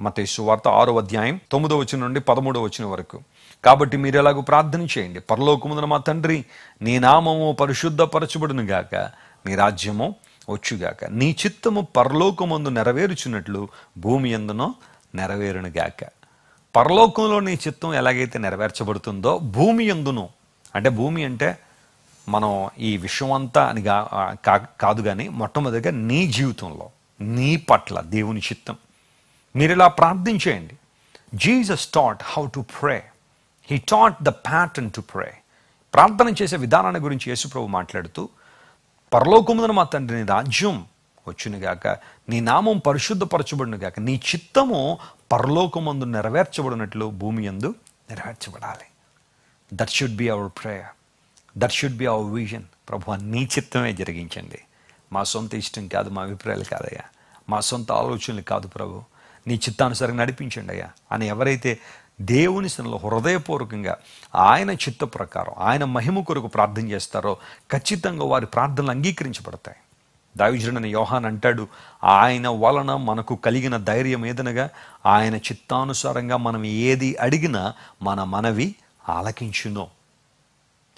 మతేసు వార్త ఆరో అధ్యాయం తొమ్మిదో వచ్చిన నుండి పదమూడో వచ్చిన వరకు. కాబట్టి మీరు ఎలాగో ప్రార్థన చేయండి. పరలోకముందున మా తండ్రి నీ నామము పరిశుద్ధపరచబడును గాక. నీ రాజ్యము వచ్చుగాక నీ చిత్తము పరలోకమందు నెరవేరుచున్నట్లు భూమి ఎందునో నెరవేరును గాక. పరలోకంలో నీ చిత్తం ఎలాగైతే నెరవేర్చబడుతుందో భూమి ఎందును. అంటే భూమి అంటే మనం ఈ విషయం అంతా అని కా- కాదు కానీ మొట్టమొదటిగా నీ జీవితంలో నీ పట్ల దేవుని చిత్తం. మీరు ఇలా ప్రార్థించేయండి. Jesus taught how to pray he taught the pattern to pray ప్రార్థన చేసే విధానాన్ని గురించి యేసుప్రభు మాట్లాడుతూ పరలోకముదన మా తండ్రి నీ రాజ్యం వచ్చునుగాక నీ నామం పరిశుద్ధపరచబడునుగాక నీ చిత్తము పరలోకమందు నెరవేర్చబడినట్లు భూమి యందు నెరవేర్చబడాలి. That should be our prayer that should be our vision ప్రభు నీ చిత్తమే జరిగించండి. మా సొంత ఇష్టం కాదు మా అభిప్రాయాలు కాదయ్యా. మా సొంత ఆలోచనలు కాదు ప్రభు. నీ చిత్తానుసారంగా నడిపించండి అయ్యా. అని ఎవరైతే దేవుని సన్నిలో హృదయపూర్వకంగా ఆయన చిత్త ప్రకారం ఆయన మహిమ కొరకు ప్రార్థన చేస్తారో ఖచ్చితంగా వారి ప్రార్థనలు అంగీకరించబడతాయి. దావిజుడని యోహాన్ అంటాడు ఆయన వలన మనకు కలిగిన ధైర్యం ఏదనగా ఆయన చిత్తానుసారంగా మనం ఏది అడిగినా మన మనవి ఆలకించును.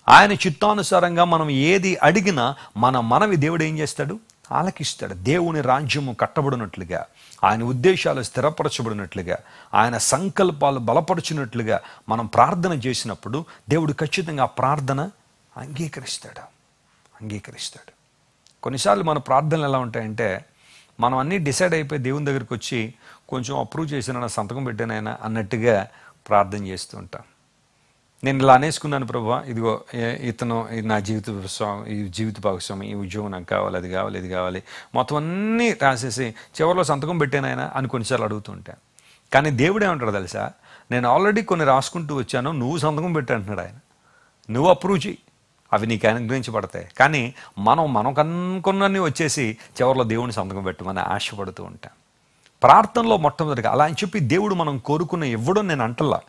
ఆయన చిత్తానుసారంగా మనం ఏది అడిగినా మన మనవి దేవుడు ఏం చేస్తాడు? ఆలకిస్తాడు. దేవుని రాజ్యము కట్టబడినట్లుగా ఆయన ఉద్దేశాలు స్థిరపరచబడినట్లుగా ఆయన సంకల్పాలు బలపరచినట్లుగా మనం ప్రార్థన చేసినప్పుడు దేవుడు ఖచ్చితంగా ఆ ప్రార్థన అంగీకరిస్తాడు. అంగీకరిస్తాడు. కొన్నిసార్లు మన ప్రార్థనలు ఎలా ఉంటాయంటే మనం అన్నీ డిసైడ్ అయిపోయి దేవుని దగ్గరికి వచ్చి కొంచెం అప్రూవ్ చేసిన సంతకం పెట్టానైనా అన్నట్టుగా ప్రార్థన చేస్తూ ఉంటాం. నేను ఇలా అనేసుకున్నాను ప్రభా. ఇదిగో ఇతను ఇది నా జీవిత ఈ జీవిత భాగస్వామి ఈ ఉద్యోగం నాకు కావాలి అది కావాలి ఇది కావాలి. మొత్తం అన్నీ రాసేసి చివరిలో సంతకం పెట్టాను ఆయన అని కొన్నిసార్లు అడుగుతుంటాను కానీ దేవుడు ఏమంటాడు తెలుసా? నేను ఆల్రెడీ కొన్ని రాసుకుంటూ వచ్చాను నువ్వు సంతకం పెట్టు అంటున్నాడు ఆయన. నువ్వు అప్రూవ్ చేయి అవి నీకు అనుగ్రహించబడతాయి. కానీ మనం మనకు అనుకున్నన్ని వచ్చేసి చివరిలో దేవుని సంతకం పెట్టమని ఆశపడుతూ ఉంటాం ప్రార్థనలో మొట్టమొదటిగా అలా అని చెప్పి దేవుడు మనం కోరుకున్న ఇవ్వడం నేను అంటలా.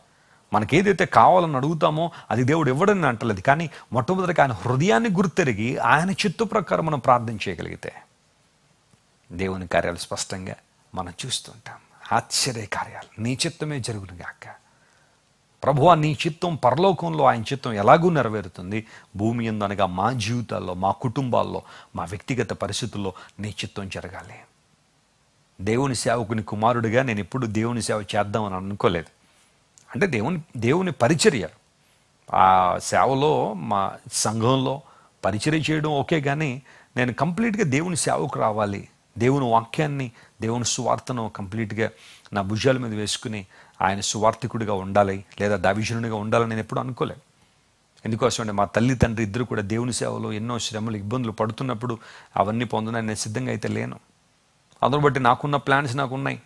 మనకి ఏదైతే కావాలని అడుగుతామో అది దేవుడు ఇవ్వడని అంటలేదు. కానీ మొట్టమొదటిగా ఆయన హృదయాన్ని గుర్తెరిగి ఆయన చిత్తు ప్రకారం మనం ప్రార్థన చేయగలిగితే దేవుని కార్యాలు స్పష్టంగా మనం చూస్తుంటాం. ఆశ్చర్య కార్యాలు నీ చిత్తమే జరుగును గాక. ప్రభువా నీ చిత్తం పరలోకంలో ఆయన చిత్తం ఎలాగూ నెరవేరుతుంది? భూమి ఎందనగా మా జీవితాల్లో మా కుటుంబాల్లో మా వ్యక్తిగత పరిస్థితుల్లో నీ చిత్తం జరగాలి. దేవుని సేవకుని కుమారుడిగా నేను ఎప్పుడు దేవుని సేవ చేద్దామని అనుకోలేదు. అంటే దేవుని దేవుని పరిచర్య. ఆ సేవలో మా సంఘంలో పరిచర్య చేయడం ఓకే కానీ నేను కంప్లీట్గా దేవుని సేవకు రావాలి. దేవుని వాక్యాన్ని దేవుని సువార్తను కంప్లీట్గా నా భుజాల మీద వేసుకుని ఆయన సువార్థికుడిగా ఉండాలి లేదా దావిజనుడిగా ఉండాలని నేను ఎప్పుడు అనుకోలేదు ఎందుకోసం అంటే మా తల్లి తండ్రి ఇద్దరు కూడా దేవుని సేవలో ఎన్నో శ్రమలు ఇబ్బందులు పడుతున్నప్పుడు అవన్నీ పొందడానికి నేను సిద్ధంగా అయితే లేను. అందును బట్టి నాకున్న ప్లాన్స్ నాకు ఉన్నాయి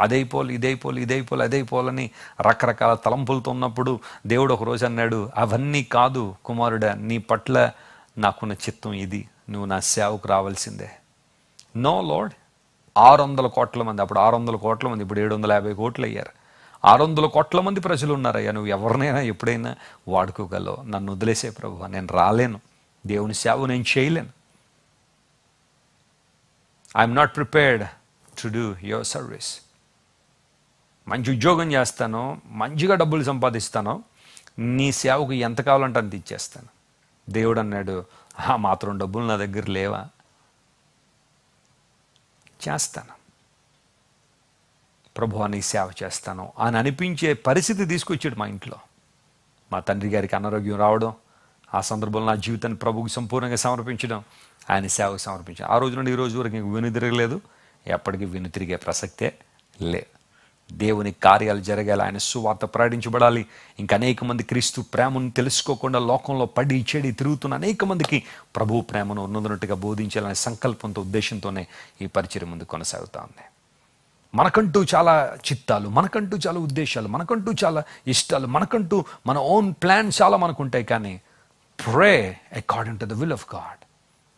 అదైపోవాలి ఇదైపోవాలి ఇదైపోవాలి అదైపోవాలని రకరకాల తలంపులతో ఉన్నప్పుడు దేవుడు ఒకరోజు అన్నాడు అవన్నీ కాదు కుమారుడా నీ పట్ల నాకున్న చిత్తం ఇది. నువ్వు నా సేవకు రావాల్సిందే. నో లోడ్ ఆరు వందల కోట్ల మంది అప్పుడు ఆరు వందల కోట్ల మంది ఇప్పుడు ఏడు వందల యాభై కోట్లు అయ్యారు. ఆరు వందల కోట్ల మంది ప్రజలు ఉన్నారయ్యా నువ్వు ఎవరినైనా ఎప్పుడైనా వాడుకోగలవు. నన్ను వదిలేసే ప్రభు నేను రాలేను. దేవుని సేవ నేను చేయలేను. I'm not prepared to do your service మంచి ఉద్యోగం చేస్తాను మంచిగా డబ్బులు సంపాదిస్తాను నీ సేవకు ఎంత కావాలంటే అంత ఇచ్చేస్తాను. దేవుడు అన్నాడు ఆ మాత్రం డబ్బులు నా దగ్గర లేవా? చేస్తాను. ప్రభు నీ సేవ చేస్తాను అని అనిపించే పరిస్థితి తీసుకొచ్చాడు మా ఇంట్లో. మా తండ్రి గారికి అనారోగ్యం రావడం ఆ సందర్భంలో నా జీవితాన్ని ప్రభువుకి సంపూర్ణంగా సమర్పించడం ఆయన సేవకు సమర్పించడం. ఆ రోజు నుండి ఈ రోజు వరకు ఇంక విను తిరగలేదు. ఎప్పటికీ విను తిరిగే ప్రసక్తే లేదు. దేవుని కార్యాలు జరగాలి ఆయన సువార్త ప్రకటించబడాలి. ఇంకా అనేక మంది క్రీస్తు ప్రేమను తెలుసుకోకుండా లోకంలో పడి చెడి తిరుగుతున్న అనేక మందికి ప్రభు ప్రేమను ఉన్నదన్నట్టుగా బోధించాలనే సంకల్పంతో ఉద్దేశంతోనే ఈ పరిచయం ముందు కొనసాగుతా ఉంది. మనకంటూ చాలా చిత్తాలు మనకంటూ చాలా ఉద్దేశాలు మనకంటూ చాలా ఇష్టాలు మనకంటూ మన ఓన్ ప్లాన్ చాలా మనకుంటాయి కానీ pray according to the will of God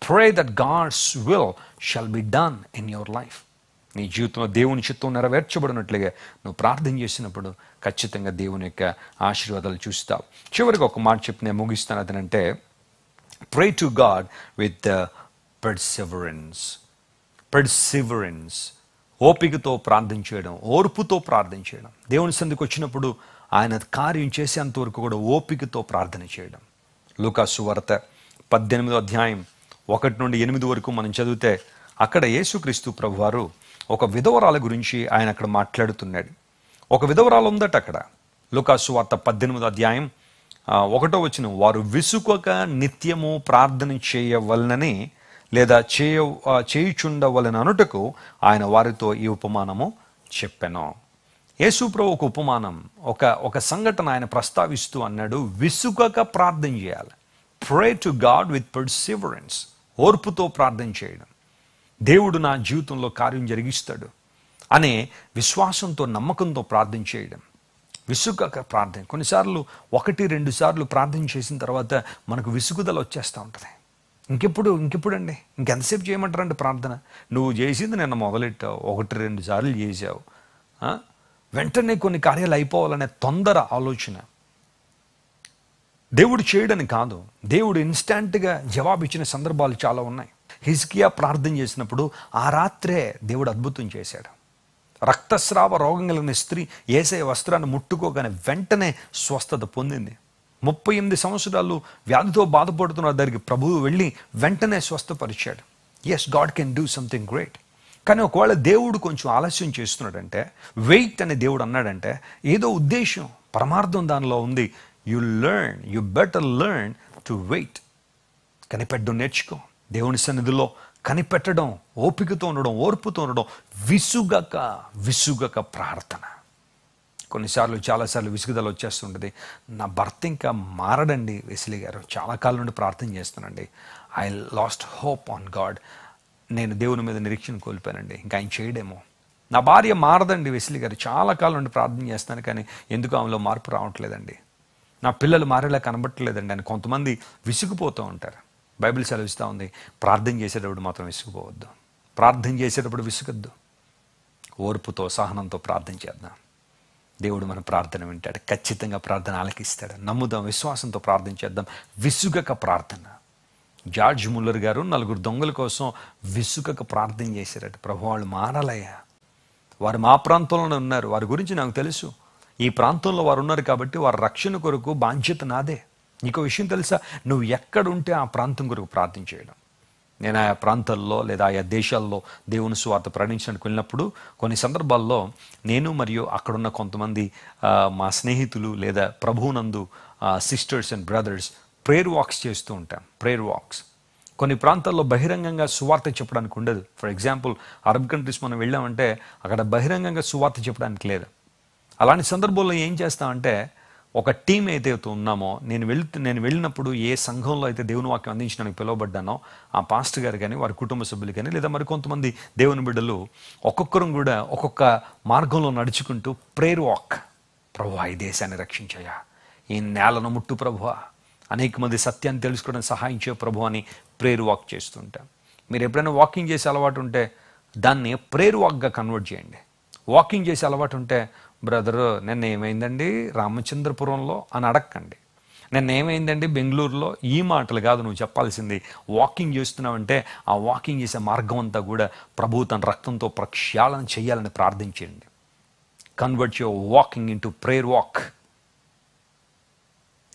pray that God's will shall be done in your life నీ జీవితంలో దేవుని చిత్తం నెరవేర్చబడినట్లుగా నువ్వు ప్రార్థన చేసినప్పుడు ఖచ్చితంగా దేవుని యొక్క ఆశీర్వాదాలు చూస్తావు. చివరికి ఒక మాట చెప్పి నేను ముగిస్తాను. అదనంటే pray to God with perseverance perseverance ఓపికతో ప్రార్థన చేయడం ఓర్పుతో ప్రార్థన చేయడం. దేవుని సందికి వచ్చినప్పుడు ఆయన కార్యం చేసేంతవరకు కూడా ఓపికతో ప్రార్థన చేయడం. లూకాసు వార్త పద్దెనిమిదో అధ్యాయం ఒకటి నుండి ఎనిమిది వరకు మనం చదివితే అక్కడ యేసుక్రీస్తు ప్రభువారు ఒక విధవరాల గురించి ఆయన అక్కడ మాట్లాడుతున్నాడు. ఒక విధవరాలు ఉందట అక్కడ. లుకాసు వార్త పద్దెనిమిదో అధ్యాయం ఒకటో వచ్చిన వారు విసుకొక నిత్యము ప్రార్థన చేయవలనని లేదా చేయ చేయుచుండవలన అనుటకు ఆయన వారితో ఈ ఉపమానము చెప్పాను. యేసుప్రభు ఒక ఉపమానం ఒక ఒక సంఘటన ఆయన ప్రస్తావిస్తూ అన్నాడు విసుగక ప్రార్థన చేయాలి. Pray to God with perseverance ఓర్పుతో ప్రార్థన చేయడం. దేవుడు నా జీవితంలో కార్యం జరిగిస్తాడు అనే విశ్వాసంతో నమ్మకంతో ప్రార్థన చేయడం. విసుగక ప్రార్థన. కొన్నిసార్లు ఒకటి రెండు సార్లు ప్రార్థన చేసిన తర్వాత మనకు విసుగుదల వచ్చేస్తూ ఉంటుంది. ఇంకెప్పుడు ఇంకెప్పుడు అండి ఇంకెంతసేపు చేయమంటారండి ప్రార్థన? నువ్వు చేసింది నిన్న మొదలెట్టావు ఒకటి రెండు సార్లు చేసావు వెంటనే కొన్ని కార్యాలు అయిపోవాలనే తొందర ఆలోచన. దేవుడు చేయడని కాదు. దేవుడు ఇన్స్టాంట్గా జవాబిచ్చిన సందర్భాలు చాలా ఉన్నాయి. హిజ్కియా ప్రార్థన చేసినప్పుడు ఆ రాత్రే దేవుడు అద్భుతం చేశాడు. రక్తస్రావ రోగం కలిగిన స్త్రీ ఏసే వస్త్రాన్ని ముట్టుకోగానే వెంటనే స్వస్థత పొందింది. ముప్పై ఎనిమిది సంవత్సరాలు వ్యాధితో బాధపడుతున్న దగ్గరికి ప్రభువు వెళ్ళి వెంటనే స్వస్థపరిచాడు. Yes God can do something great కానీ ఒకవేళ దేవుడు కొంచెం ఆలస్యం చేస్తున్నాడంటే వెయిట్ అని దేవుడు అన్నాడంటే ఏదో ఉద్దేశం పరమార్థం దానిలో ఉంది. You learn you better learn to wait కనిపెట్టడం నేర్చుకో. దేవుని సన్నిధిలో కనిపెట్టడం ఓపికతో ఉండడం ఓర్పుతో ఉండడం విసుగక విసుగక ప్రార్థన. కొన్నిసార్లు చాలాసార్లు విసుగుదల వచ్చేస్తుంటుంది. నా భర్త ఇంకా మారడండి వెసిలి గారు. చాలా కాలం నుండి ప్రార్థన చేస్తానండి I lost hope on God నేను దేవుని మీద నిరీక్షణ కోల్పోయానండి. ఇంకా ఆయన చేయడేమో. నా భార్య మారదండి వెసిలి గారు. చాలా కాలం నుండి ప్రార్థన చేస్తాను కానీ ఎందుకు ఆమెలో మార్పు రావట్లేదండి. నా పిల్లలు మారేలా కనబట్టలేదండి అని కొంతమంది విసిగిపోతూ ఉంటారు. బైబిల్ సెలవిస్తూ ఉంది. ప్రార్థన చేసేటప్పుడు మాత్రం విసుగుపోవద్దు. ప్రార్థన చేసేటప్పుడు విసుగద్దు. ఓర్పుతో సహనంతో ప్రార్థన చేద్దాం. దేవుడు మన ప్రార్థన వింటాడు. ఖచ్చితంగా ప్రార్థన ఆలకిస్తాడు. నమ్ముదాం విశ్వాసంతో ప్రార్థన చేద్దాం. విసుగక ప్రార్థన. జార్జ్ ముల్లర్ గారు నలుగురు దొంగల కోసం విసుగక ప్రార్థన చేశారట. ప్రభు వాళ్ళు మారాలయ్యా వారు మా ప్రాంతంలోనే ఉన్నారు. వారి గురించి నాకు తెలుసు. ఈ ప్రాంతంలో వారు ఉన్నారు కాబట్టి వారి రక్షణ కొరకు బాధ్యత నాదే. నీకు విషయం తెలుసా? నువ్వు ఎక్కడుంటే ఆ ప్రాంతం కొరకు ప్రార్థన చేయడం. నేను ఆయా ప్రాంతాల్లో లేదా ఆయా దేశాల్లో దేవుని స్వార్థ ప్రకటించడానికి వెళ్ళినప్పుడు కొన్ని సందర్భాల్లో నేను మరియు అక్కడున్న కొంతమంది మా స్నేహితులు లేదా ప్రభువునందు sisters and brothers prayer walks చేస్తూ ఉంటాం. ప్రేయర్ వాక్స్ కొన్ని ప్రాంతాల్లో బహిరంగంగా సువార్త చెప్పడానికి ఉండదు. ఫర్ ఎగ్జాంపుల్ అరబ్ కంట్రీస్ మనం వెళ్ళామంటే అక్కడ బహిరంగంగా సువార్త చెప్పడానికి లేదు. అలాంటి సందర్భంలో ఏం చేస్తామంటే ఒక టీం ఏదైతే ఉన్నామో నేను వెళ్తూ నేను వెళ్ళినప్పుడు ఏ సంఘంలో అయితే దేవుని వాక్యం అందించడానికి పిలువబడ్డానో ఆ పాస్టర్ గారు కానీ వారి కుటుంబ సభ్యులు కానీ లేదా మరి కొంతమంది దేవుని బిడ్డలు ఒక్కొక్కరం కూడా ఒక్కొక్క మార్గంలో నడుచుకుంటూ ప్రేర్ వాక్. ప్రభు ఈ దేశాన్ని రక్షించయ్యా. ఈ నేలను ముట్టు ప్రభు అనేక మంది సత్యాన్ని తెలుసుకోవడానికి సహాయం చేయ ప్రభు అని ప్రేర్ వాక్ చేస్తుంటాం. మీరు ఎప్పుడైనా వాకింగ్ చేసే అలవాటు ఉంటే దాన్ని ప్రేర్ వాక్గా కన్వర్ట్ చేయండి. వాకింగ్ చేసే అలవాటు ఉంటే బ్రదర్ నిన్న ఏమైందండి రామచంద్రపురంలో అని అడక్కండి. నిన్న ఏమైందండి బెంగళూరులో? ఈ మాటలు కాదు నువ్వు చెప్పాల్సింది. వాకింగ్ చేస్తున్నావంటే ఆ వాకింగ్ చేసే మార్గం అంతా కూడా ప్రభు తన రక్తంతో ప్రక్షాళన చేయాలని ప్రార్థించండి. Convert your walking into prayer walk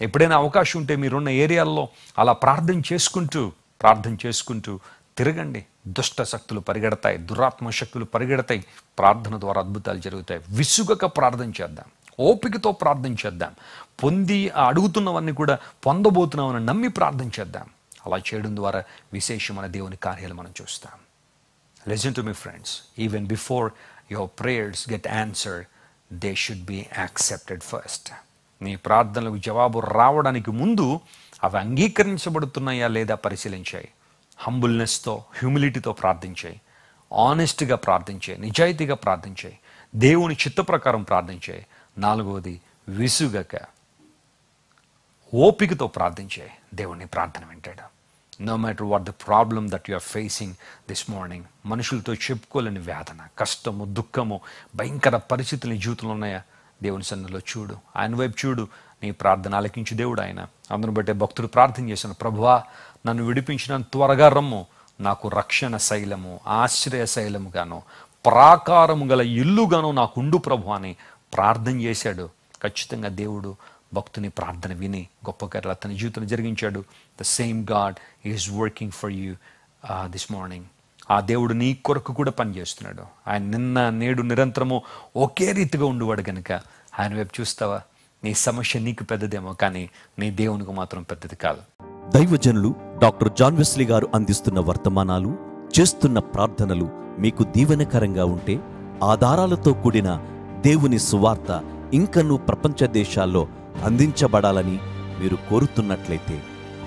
ఎప్పుడైనా అవకాశం ఉంటే మీరున్న ఏరియాల్లో అలా ప్రార్థన చేసుకుంటూ ప్రార్థన చేసుకుంటూ తిరగండి. దుష్ట శక్తులు పరిగెడతాయి దురాత్మ శక్తులు పరిగెడతాయి. ప్రార్థన ద్వారా అద్భుతాలు జరుగుతాయి. విసుగక ప్రార్థన చేద్దాం. ఓపికతో ప్రార్థన చేద్దాం. పొంది ఆ అడుగుతున్నవన్నీ కూడా పొందబోతున్నామని నమ్మి ప్రార్థన చేద్దాం. అలా చేయడం ద్వారా విశేషమైన దేవుని కార్యాలు మనం చూస్తాం. Listen to me friends even before your prayers get answer they should be accepted first నీ ప్రార్థనలకు జవాబు రావడానికి ముందు అవి అంగీకరించబడుతున్నాయా లేదా పరిశీలించాయి. హంబుల్నెస్తో హ్యూమిలిటీతో ప్రార్థించాయి. ఆనెస్ట్గా ప్రార్థించాయి. నిజాయితీగా ప్రార్థించాయి. దేవుని చిత్త ప్రకారం ప్రార్థించాయి. నాలుగవది విసుగక ఓపికతో ప్రార్థించాయి. దేవుని ప్రార్థన వింటాడు. No matter what the problem that you are facing this morning మనుషులతో చెప్పుకోలేని వేదన కష్టము దుఃఖము భయంకర పరిస్థితులు నీ జీవితంలో ఉన్నాయా? దేవుని సన్నిధిలో చూడు. ఆయన వైపు చూడు. నీ ప్రార్థన ఆలకించు దేవుడు ఆయన. అందును బట్టే భక్తుడు ప్రార్థన చేశాను. ప్రభువా నన్ను విడిపించిన త్వరగా రమ్ము. నాకు రక్షణ శైలము ఆశ్రయ శైలముగాను ప్రాకారము గల ఇల్లుగాను నాకుండు ప్రభు అని ప్రార్థన చేశాడు. ఖచ్చితంగా దేవుడు భక్తుని ప్రార్థన విని గొప్ప కార్యాలు తన జీవితం జరిగించాడు. The same God is working for you this morning ఆ దేవుడు నీ కొరకు కూడా పనిచేస్తున్నాడు. ఆయన నిన్న నేడు నిరంతరము ఒకే రీతిగా ఉండేవాడు కనుక ఆయన వైపు చూస్తావా? నీ సమస్య నీకు పెద్దదేమో కానీ నీ దేవునికి మాత్రం పెద్దది కాదు. దైవజనులు డాక్టర్ జాన్ వెస్లీ గారు అందిస్తున్న వర్తమానాలు చేస్తున్న ప్రార్థనలు మీకు దీవెనకరంగా ఉంటే ఆధారాలతో కూడిన దేవుని సువార్త ఇంకనూ ప్రపంచ దేశాల్లో అందించబడాలని మీరు కోరుతున్నట్లయితే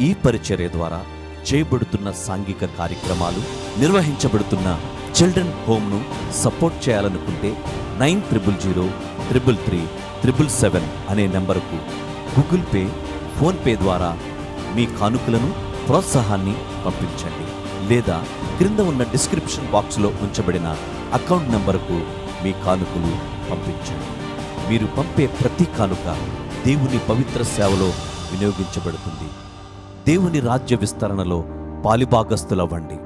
ఈ పరిచర్య ద్వారా చేయబడుతున్న సాంఘిక కార్యక్రమాలు నిర్వహించబడుతున్న చిల్డ్రన్ హోమ్ను సపోర్ట్ చేయాలనుకుంటే nine triple zero triple three triple seven అనే నెంబరుకు గూగుల్ పే ఫోన్పే ద్వారా మీ కానుకలను ప్రోత్సాహాన్ని పంపించండి లేదా క్రింద ఉన్న డిస్క్రిప్షన్ బాక్స్లో ఉంచబడిన అకౌంట్ నంబరుకు మీ కానుకలు పంపించండి. మీరు పంపే ప్రతి కానుక దేవుని పవిత్ర సేవలో వినియోగించబడుతుంది. దేవుని రాజ్య విస్తరణలో పాలిభాగస్తులవ్వండి